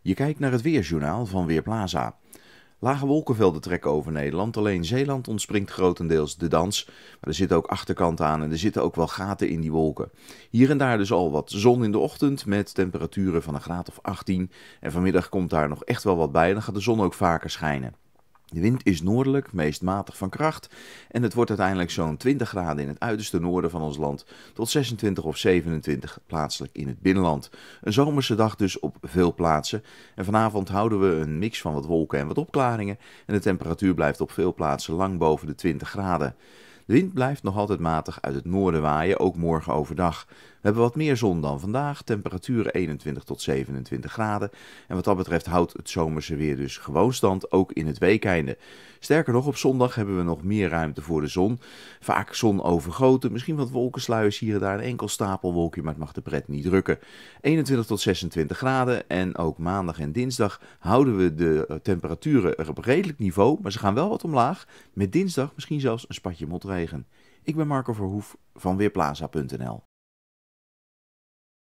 Je kijkt naar het Weerjournaal van Weerplaza. Lage wolkenvelden trekken over Nederland, alleen Zeeland ontspringt grotendeels de dans. Maar er zitten ook achterkanten aan en er zitten ook wel gaten in die wolken. Hier en daar dus al wat zon in de ochtend met temperaturen van een graad of 18. En vanmiddag komt daar nog echt wel wat bij en dan gaat de zon ook vaker schijnen. De wind is noordelijk, meest matig van kracht en het wordt uiteindelijk zo'n 20 graden in het uiterste noorden van ons land tot 26 of 27 plaatselijk in het binnenland. Een zomerse dag dus op veel plaatsen en vanavond houden we een mix van wat wolken en wat opklaringen en de temperatuur blijft op veel plaatsen lang boven de 20 graden. De wind blijft nog altijd matig uit het noorden waaien, ook morgen overdag. We hebben wat meer zon dan vandaag, temperaturen 21 tot 27 graden. En wat dat betreft houdt het zomerse weer dus gewoon stand, ook in het weekeinde. Sterker nog, op zondag hebben we nog meer ruimte voor de zon. Vaak zon overgoten, misschien wat wolkensluiers hier en daar, een enkel stapelwolkje, maar het mag de pret niet drukken. 21 tot 26 graden en ook maandag en dinsdag houden we de eh, temperaturen op redelijk niveau, maar ze gaan wel wat omlaag. Met dinsdag misschien zelfs een spatje motregen. Ik ben Marco Verhoef van Weerplaza.nl